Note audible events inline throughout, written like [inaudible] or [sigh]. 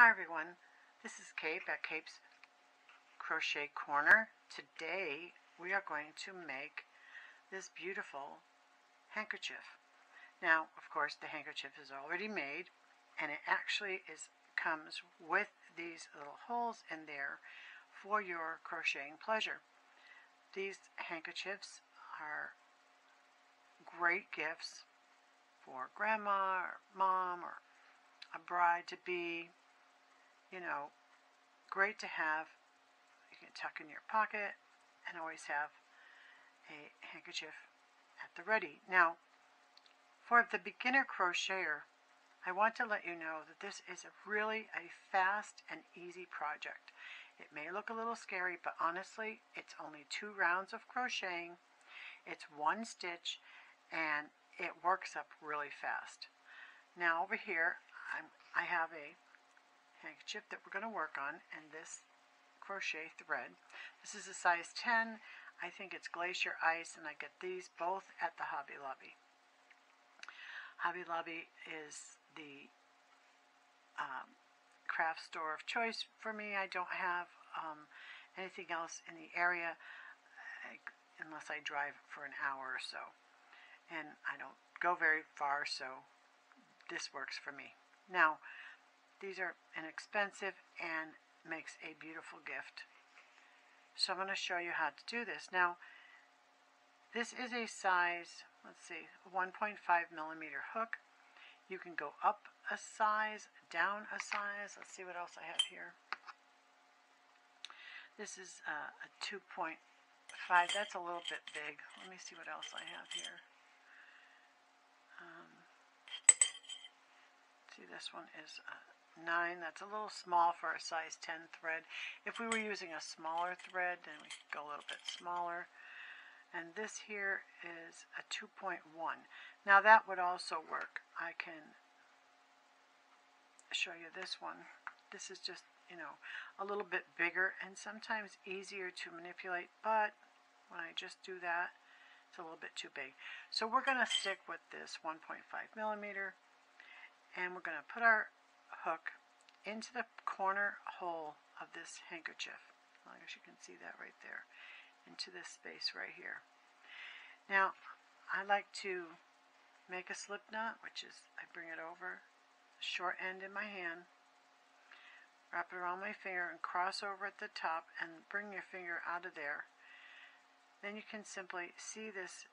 Hi everyone, this is Cape at Cape's Crochet Corner. Today we are going to make this beautiful handkerchief. Now, of course, the handkerchief is already made and it actually is comes with these little holes in there for your crocheting pleasure. These handkerchiefs are great gifts for grandma or mom or a bride to be you know, great to have. You can tuck in your pocket and always have a handkerchief at the ready. Now, for the beginner crocheter, I want to let you know that this is a really a fast and easy project. It may look a little scary, but honestly, it's only two rounds of crocheting. It's one stitch, and it works up really fast. Now over here, I'm, I have a handkerchief that we're going to work on and this crochet thread. This is a size 10. I think it's Glacier Ice and I get these both at the Hobby Lobby. Hobby Lobby is the um, craft store of choice for me. I don't have um, anything else in the area unless I drive for an hour or so. And I don't go very far, so this works for me. Now, these are inexpensive and makes a beautiful gift. So I'm going to show you how to do this. Now, this is a size, let's see, 1.5 millimeter hook. You can go up a size, down a size. Let's see what else I have here. This is uh, a 2.5. That's a little bit big. Let me see what else I have here. Um, see, this one is 9. That's a little small for a size 10 thread. If we were using a smaller thread, then we could go a little bit smaller. And this here is a 2.1. Now that would also work. I can show you this one. This is just, you know, a little bit bigger and sometimes easier to manipulate, but when I just do that, it's a little bit too big. So we're going to stick with this 1.5 millimeter and we're going to put our hook into the corner hole of this handkerchief. As long as you can see that right there. Into this space right here. Now, I like to make a slip knot, which is I bring it over the short end in my hand, wrap it around my finger and cross over at the top and bring your finger out of there. Then you can simply see this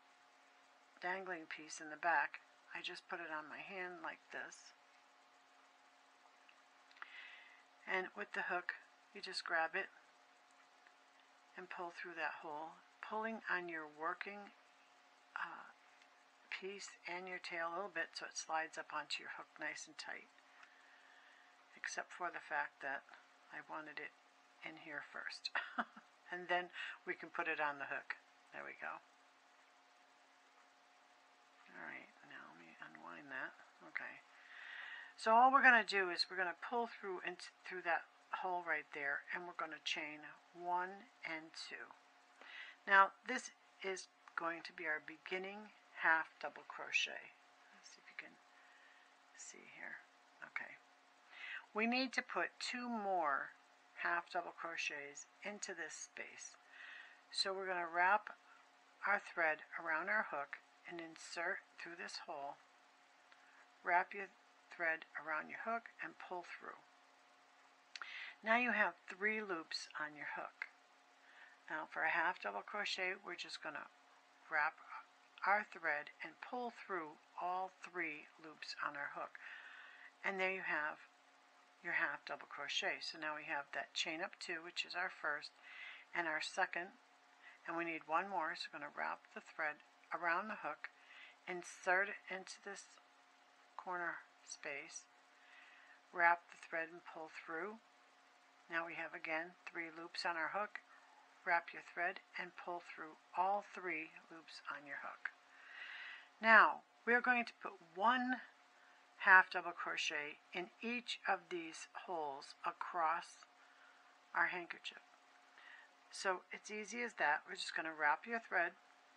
dangling piece in the back. I just put it on my hand like this. And with the hook you just grab it and pull through that hole pulling on your working uh, piece and your tail a little bit so it slides up onto your hook nice and tight. Except for the fact that I wanted it in here first. [laughs] And then we can put it on the hook. There we go alright now let me unwind that okay so all we're going to do is we're going to pull through into, through that hole right there and we're going to chain one and two. Now this is going to be our beginning half double crochet. Let's see if you can see here. Okay. We need to put two more half double crochets into this space. So we're going to wrap our thread around our hook and insert through this hole. Wrap your thread around your hook and pull through. Now you have three loops on your hook. Now for a half double crochet we're just going to wrap our thread and pull through all three loops on our hook. And there you have your half double crochet. So now we have that chain up two, which is our first, and our second, and we need one more, so we're going to wrap the thread around the hook, insert it into this corner space, wrap the thread and pull through. Now we have again three loops on our hook, wrap your thread and pull through all three loops on your hook. Now we're going to put one half double crochet in each of these holes across our handkerchief. So it's easy as that. We're just going to wrap your thread.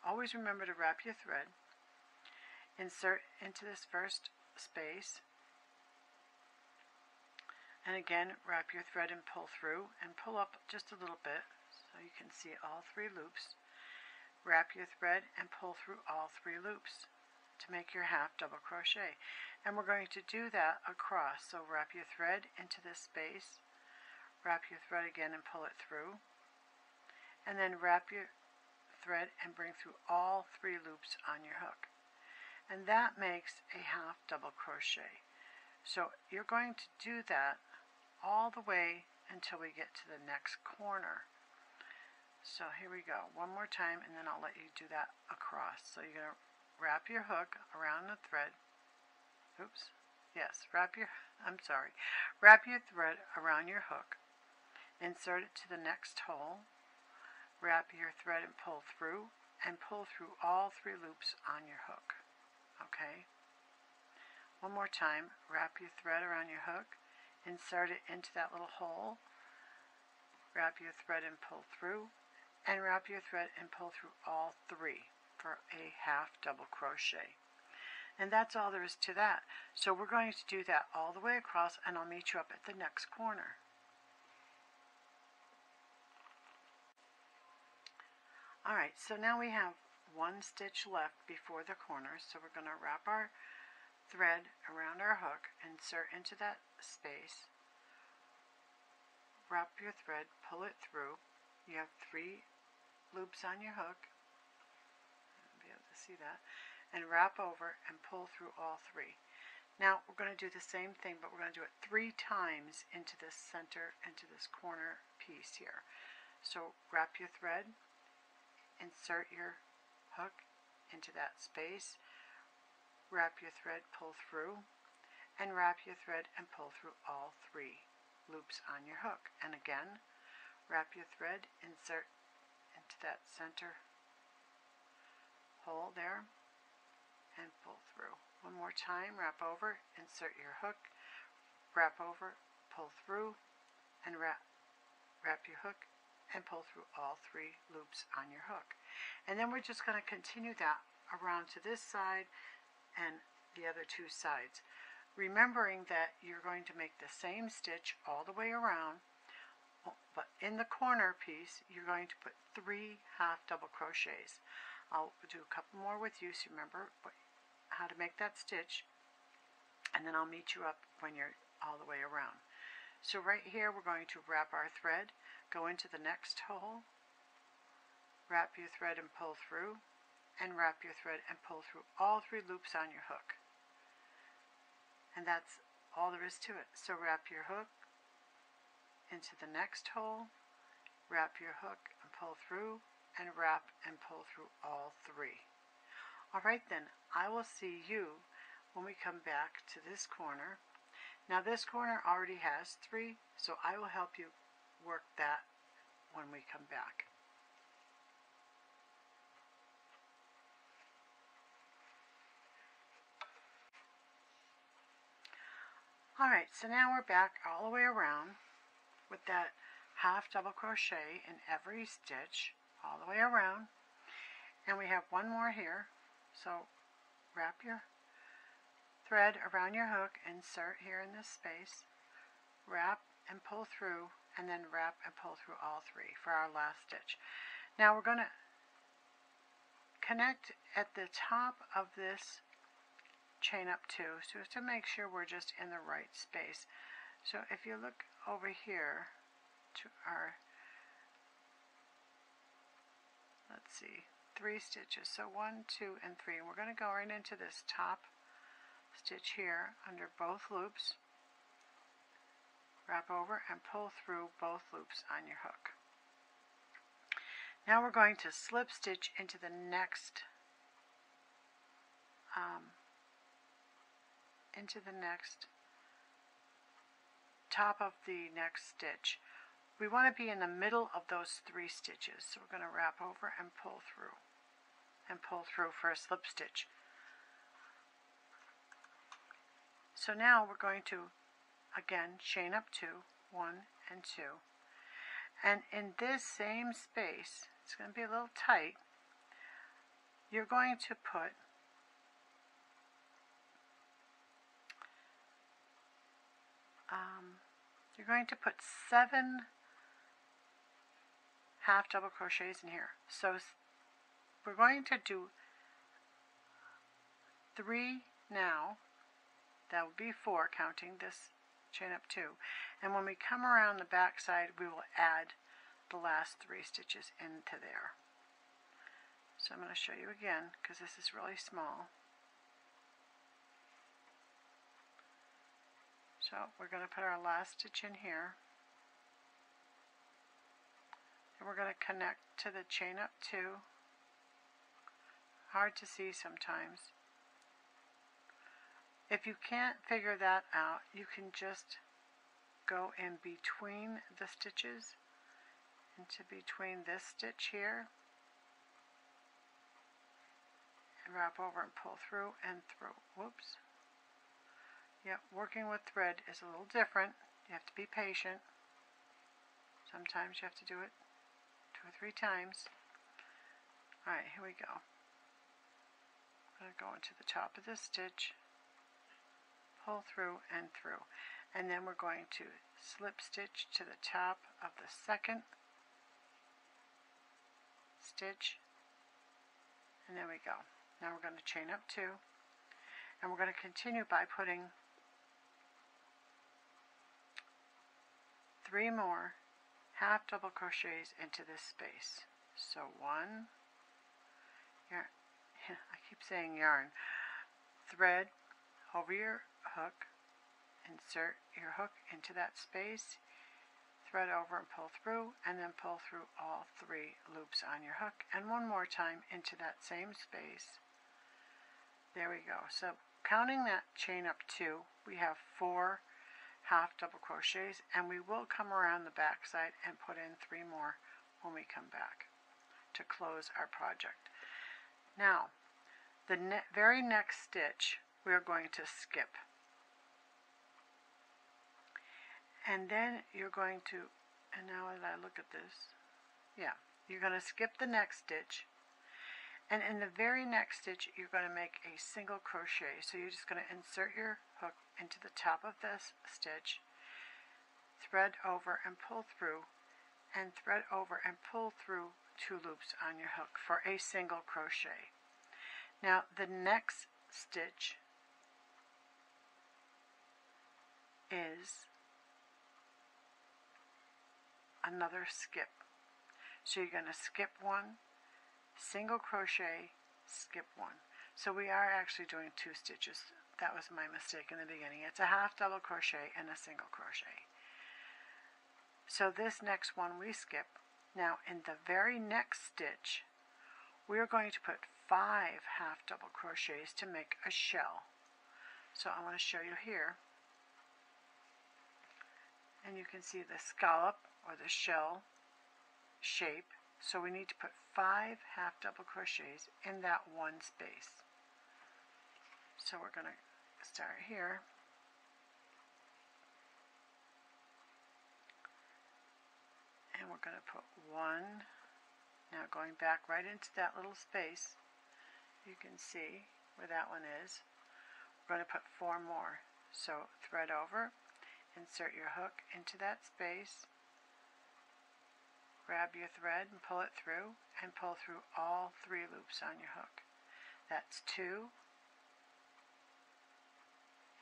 Always remember to wrap your thread. Insert into this first space. And again, wrap your thread and pull through and pull up just a little bit so you can see all three loops. Wrap your thread and pull through all three loops to make your half double crochet. And we're going to do that across. So wrap your thread into this space, wrap your thread again and pull it through, and then wrap your thread and bring through all three loops on your hook. And that makes a half double crochet. So you're going to do that all the way until we get to the next corner. So here we go. One more time and then I'll let you do that across. So you're going to wrap your hook around the thread. Oops. Yes, wrap your, I'm sorry. Wrap your thread around your hook. Insert it to the next hole wrap your thread and pull through and pull through all three loops on your hook okay. One more time. Wrap your thread around your hook. Insert it into that little hole. Wrap your thread and pull through. And wrap your thread and pull through all three for a half double crochet. And that's all there is to that. So we're going to do that all the way across and I'll meet you up at the next corner. Alright, so now we have one stitch left before the corner, so we're going to wrap our thread around our hook, insert into that space, wrap your thread, pull it through. You have three loops on your hook, You'll be able to see that, and wrap over and pull through all three. Now we're going to do the same thing, but we're going to do it three times into this center, into this corner piece here. So wrap your thread, insert your hook into that space, wrap your thread, pull through, and wrap your thread and pull through all three loops on your hook. And again, wrap your thread, insert into that center hole there, and pull through. One more time, wrap over, insert your hook, wrap over, pull through, and wrap, wrap your hook, and pull through all three loops on your hook. And then we're just going to continue that around to this side and the other two sides. Remembering that you're going to make the same stitch all the way around, but in the corner piece, you're going to put three half double crochets. I'll do a couple more with you so you remember how to make that stitch, and then I'll meet you up when you're all the way around. So right here, we're going to wrap our thread Go into the next hole, wrap your thread and pull through, and wrap your thread and pull through all three loops on your hook. And that's all there is to it. So wrap your hook into the next hole, wrap your hook and pull through, and wrap and pull through all three. Alright then, I will see you when we come back to this corner. Now this corner already has three, so I will help you work that when we come back. Alright, so now we're back all the way around with that half double crochet in every stitch all the way around. And we have one more here. So wrap your thread around your hook, insert here in this space, wrap and pull through and then wrap and pull through all three for our last stitch. Now we're going to connect at the top of this chain up two so to make sure we're just in the right space. So if you look over here to our, let's see, three stitches. So one, two, and three. We're going to go right into this top stitch here under both loops wrap over and pull through both loops on your hook. Now we're going to slip stitch into the next um, into the next top of the next stitch. We want to be in the middle of those three stitches. So we're going to wrap over and pull through and pull through for a slip stitch. So now we're going to again chain up two, one and two. And in this same space, it's going to be a little tight, you're going to put um, you're going to put seven half double crochets in here. So we're going to do three now. That will be four, counting this chain up two. And when we come around the back side, we will add the last three stitches into there. So I'm going to show you again because this is really small. So we're going to put our last stitch in here. And we're going to connect to the chain up two. Hard to see sometimes. If you can't figure that out, you can just go in between the stitches into between this stitch here and wrap over and pull through and through. Whoops. Yep, working with thread is a little different. You have to be patient. Sometimes you have to do it two or three times. Alright, here we go. I'm going to go into the top of this stitch, pull through and through. And then we're going to slip stitch to the top of the second stitch. And there we go. Now we're going to chain up two. And we're going to continue by putting three more half double crochets into this space. So one yarn [laughs] I keep saying yarn thread over your hook insert your hook into that space, thread over and pull through, and then pull through all three loops on your hook, and one more time into that same space. There we go. So counting that chain up two, we have four half double crochets, and we will come around the back side and put in three more when we come back to close our project. Now, the ne very next stitch, we are going to skip. And then you're going to and now as I look at this yeah you're going to skip the next stitch. And in the very next stitch you're going to make a single crochet. So you're just going to insert your hook into the top of this stitch thread over and pull through and thread over and pull through two loops on your hook for a single crochet. Now the next stitch is another skip. So you're going to skip one, single crochet, skip one. So we are actually doing two stitches. That was my mistake in the beginning. It's a half double crochet and a single crochet. So this next one we skip. Now in the very next stitch, we're going to put five half double crochets to make a shell. So I want to show you here. And you can see the scallop or the shell shape. So we need to put five half double crochets in that one space. So we're going to start here. And we're going to put one, now going back right into that little space, you can see where that one is. We're going to put four more. So thread over, insert your hook into that space, grab your thread and pull it through and pull through all three loops on your hook. That's two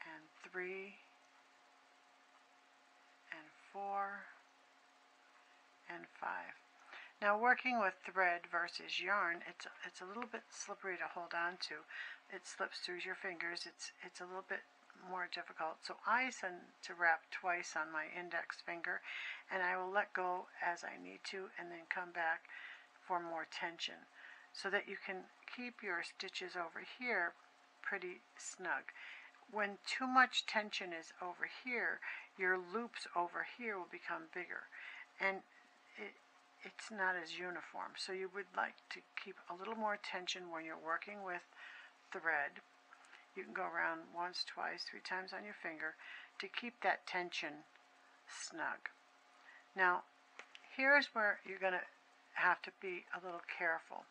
and three and four and five. Now working with thread versus yarn, it's it's a little bit slippery to hold on to. It slips through your fingers. It's it's a little bit more difficult. So I tend to wrap twice on my index finger and I will let go as I need to and then come back for more tension so that you can keep your stitches over here pretty snug. When too much tension is over here, your loops over here will become bigger and it, it's not as uniform. So you would like to keep a little more tension when you're working with thread you can go around once, twice, three times on your finger to keep that tension snug. Now, here's where you're going to have to be a little careful.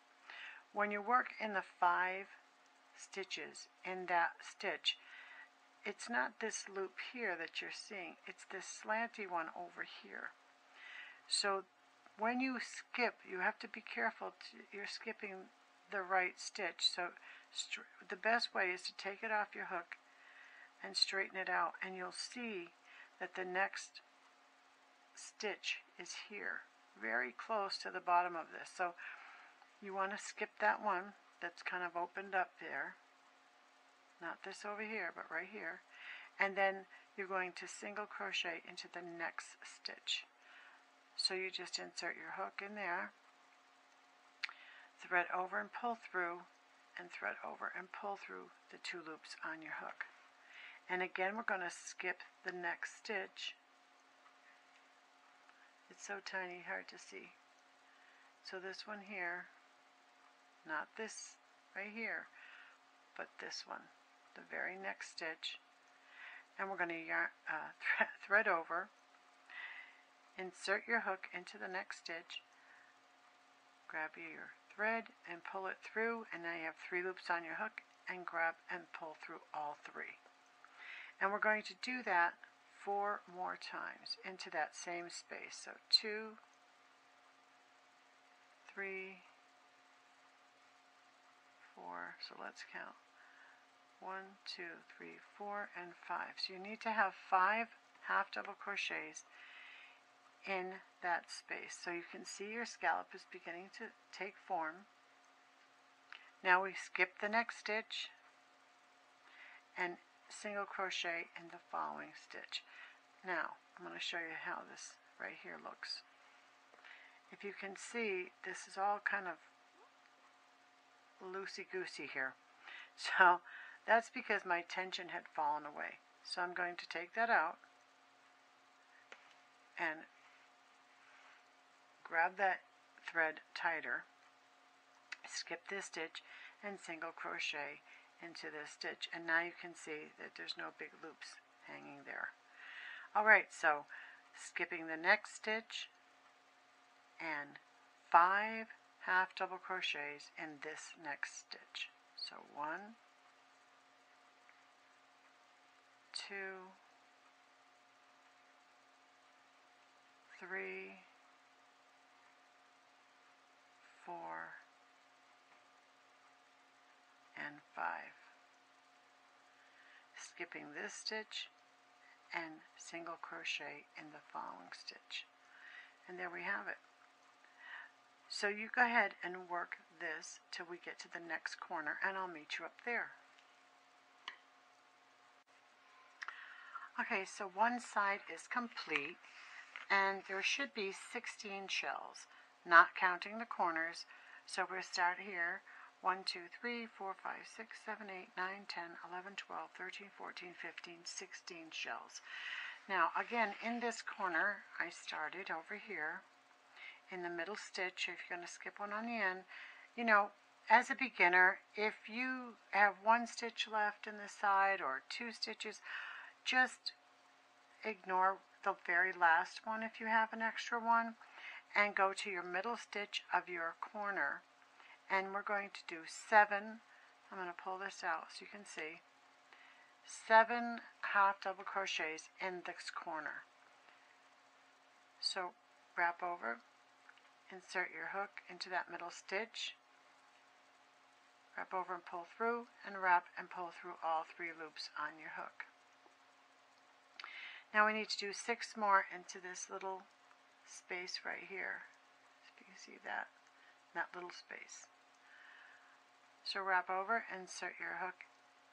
When you work in the five stitches in that stitch, it's not this loop here that you're seeing, it's this slanty one over here. So when you skip, you have to be careful, to, you're skipping the right stitch. So the best way is to take it off your hook and straighten it out and you'll see that the next stitch is here very close to the bottom of this. So you want to skip that one that's kind of opened up there. Not this over here but right here. And then you're going to single crochet into the next stitch. So you just insert your hook in there thread over and pull through and thread over and pull through the two loops on your hook. And again we're going to skip the next stitch. It's so tiny hard to see. So this one here not this right here but this one the very next stitch. And we're going to yarn, uh, [laughs] th thread over insert your hook into the next stitch. Grab your thread and pull it through and now you have three loops on your hook and grab and pull through all three and we're going to do that four more times into that same space. So two, three, four. So let's count. One, two, three, four, and five. So you need to have five half double crochets in that space. So you can see your scallop is beginning to take form. Now we skip the next stitch and single crochet in the following stitch. Now, I'm going to show you how this right here looks. If you can see, this is all kind of loosey-goosey here. [laughs] So that's because my tension had fallen away. So I'm going to take that out and grab that thread tighter, skip this stitch, and single crochet into this stitch and now you can see that there's no big loops hanging there. Alright, so skipping the next stitch and five half double crochets in this next stitch. So one, two, three, four, and 5. Skipping this stitch and single crochet in the following stitch. And there we have it. So you go ahead and work this till we get to the next corner and I'll meet you up there. Okay, so one side is complete and there should be 16 shells, not counting the corners. So we'll start here 1, 2, 3, 4, 5, 6, 7, 8, 9, 10, 11, 12, 13, 14, 15, 16 shells. Now again in this corner I started over here in the middle stitch if you're going to skip one on the end you know as a beginner if you have one stitch left in the side or two stitches just ignore the very last one if you have an extra one and go to your middle stitch of your corner. And we're going to do seven I'm going to pull this out so you can see. Seven half double crochets in this corner. So wrap over insert your hook into that middle stitch. Wrap over and pull through and wrap and pull through all three loops on your hook. Now we need to do six more into this little space right here if you can see that that little space so wrap over, insert your hook,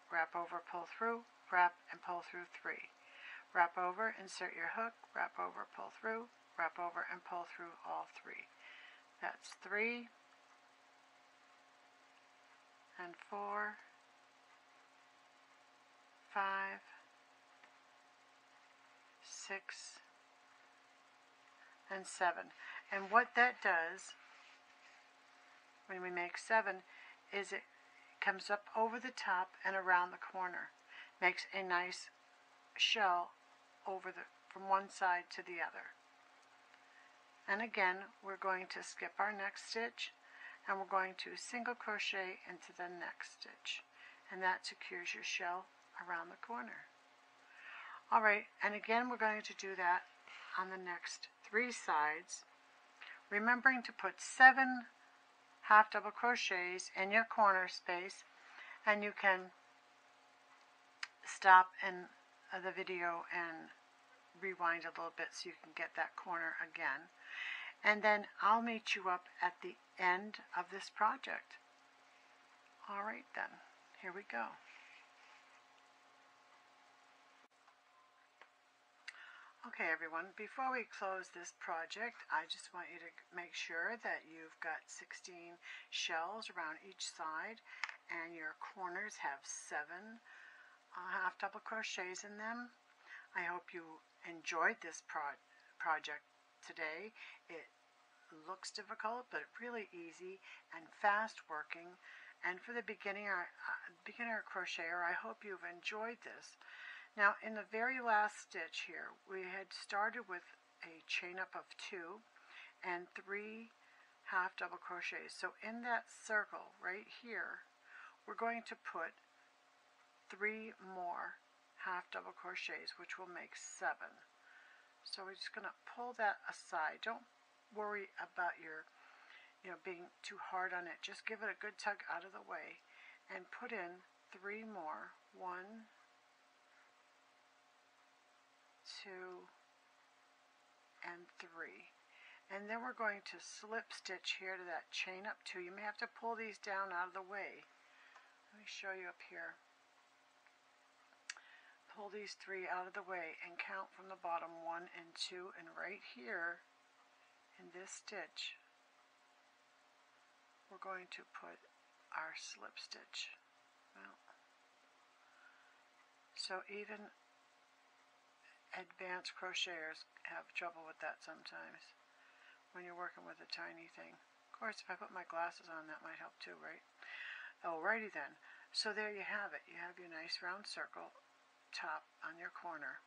wrap over, pull through, wrap and pull through three. Wrap over, insert your hook, wrap over, pull through, wrap over and pull through all three. That's three and four, five, six, and seven. And what that does when we make seven is it comes up over the top and around the corner. Makes a nice shell over the from one side to the other. And again, we're going to skip our next stitch and we're going to single crochet into the next stitch. And that secures your shell around the corner. All right, and again, we're going to do that on the next three sides, remembering to put seven half double crochets in your corner space, and you can stop in the video and rewind a little bit so you can get that corner again. And then I'll meet you up at the end of this project. All right then, here we go. Okay everyone, before we close this project, I just want you to make sure that you've got 16 shells around each side and your corners have seven uh, half double crochets in them. I hope you enjoyed this pro project today. It looks difficult, but really easy and fast working. And for the beginner, uh, beginner crocheter, I hope you've enjoyed this. Now in the very last stitch here, we had started with a chain up of two and three half double crochets. So in that circle right here, we're going to put three more half double crochets, which will make seven. So we're just going to pull that aside. Don't worry about your, you know, being too hard on it. Just give it a good tug out of the way and put in three more. One, two, and three. And then we're going to slip stitch here to that chain up two. You may have to pull these down out of the way. Let me show you up here. Pull these three out of the way and count from the bottom one and two and right here in this stitch we're going to put our slip stitch. Well, so even advanced crocheters have trouble with that sometimes when you're working with a tiny thing. Of course, if I put my glasses on, that might help too, right? Alrighty then. So there you have it. You have your nice round circle top on your corner.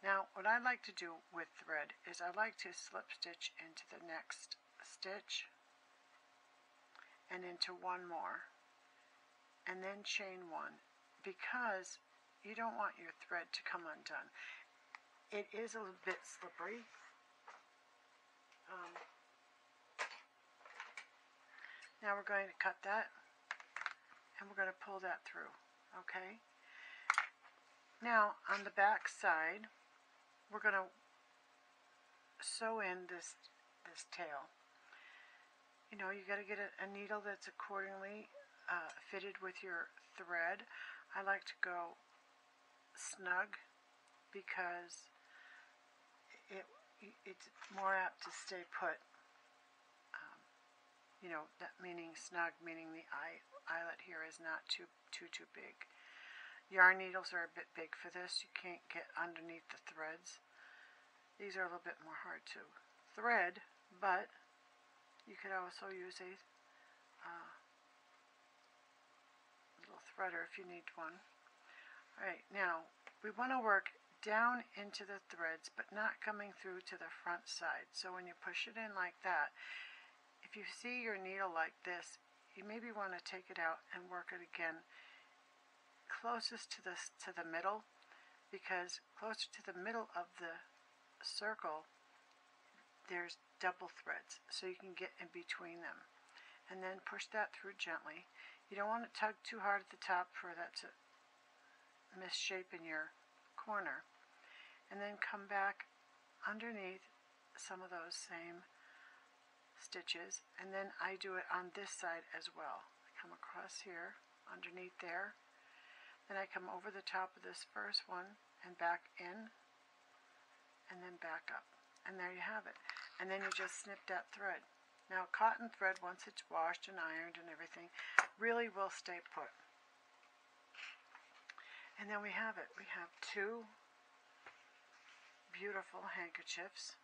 Now, what I like to do with thread is I like to slip stitch into the next stitch and into one more and then chain one because you don't want your thread to come undone. It is a little bit slippery. Um, now we're going to cut that and we're going to pull that through. Okay? Now on the back side, we're going to sew in this this tail. You know, you got to get a, a, needle that's accordingly uh, fitted with your thread. I like to go snug because it it's more apt to stay put. Um, you know, that meaning snug, meaning the eye, eyelet here is not too too too big. Yarn needles are a bit big for this. You can't get underneath the threads. These are a little bit more hard to thread, but you could also use a uh, little threader if you need one. Alright, now we want to work down into the threads but not coming through to the front side. So when you push it in like that, if you see your needle like this, you maybe want to take it out and work it again closest to the, to the middle because closer to the middle of the circle there's double threads so you can get in between them and then push that through gently. You don't want to tug too hard at the top for that to misshape in your corner and then come back underneath some of those same stitches and then I do it on this side as well. I come across here underneath there then I come over the top of this first one and back in and then back up and there you have it and then you just snip that thread. Now cotton thread once it's washed and ironed and everything really will stay put. And then we have it. We have two beautiful handkerchiefs.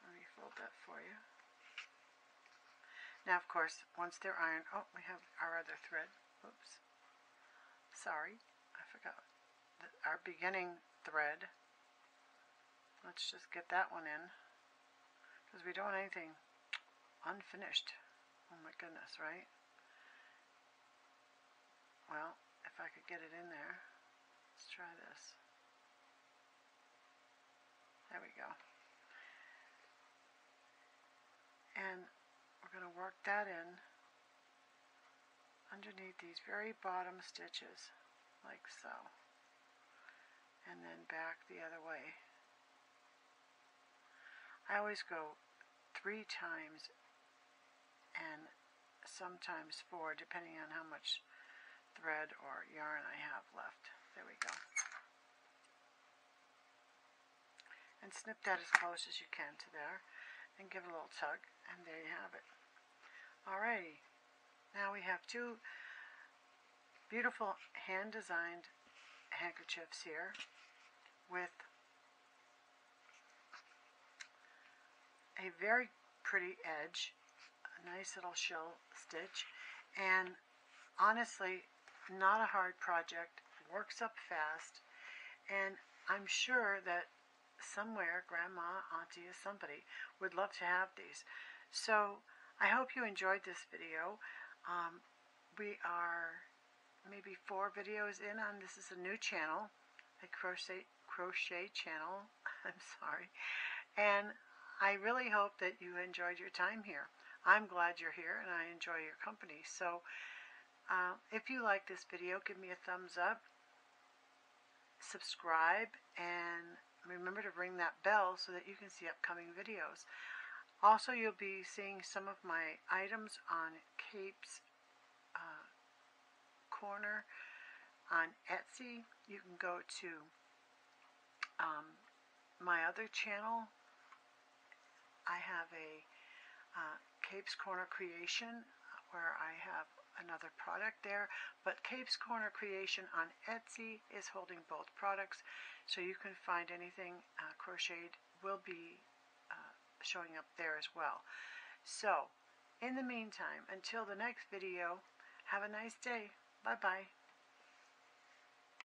Let me fold that for you. Now, of course, once they're ironed, oh, we have our other thread. Oops. Sorry, I forgot. Our beginning thread. Let's just get that one in. Because we don't want anything unfinished. Oh my goodness, right? Well, if I could get it in there. Let's try this. There we go. And we're going to work that in underneath these very bottom stitches, like so. And then back the other way. I always go three times and sometimes four, depending on how much thread or yarn I have left. There we go. And snip that as close as you can to there and give it a little tug and there you have it. Alrighty, now we have two beautiful hand-designed handkerchiefs here with a very pretty edge, a nice little shell stitch, and honestly, not a hard project, works up fast, and I'm sure that somewhere, grandma, auntie, or somebody would love to have these. So I hope you enjoyed this video. Um, we are maybe four videos in on this is a new channel, a crochet crochet channel. [laughs] I'm sorry, and I really hope that you enjoyed your time here. I'm glad you're here and I enjoy your company. So uh, if you like this video, give me a thumbs up, subscribe, and remember to ring that bell so that you can see upcoming videos. Also, you'll be seeing some of my items on Capes uh, Corner on Etsy. You can go to um, my other channel. I have a uh, Cape's Corner Creation where I have another product there. But Cape's Corner Creation on Etsy is holding both products, so you can find anything uh, crocheted will be showing up there as well. So, in the meantime, until the next video, have a nice day. Bye-bye.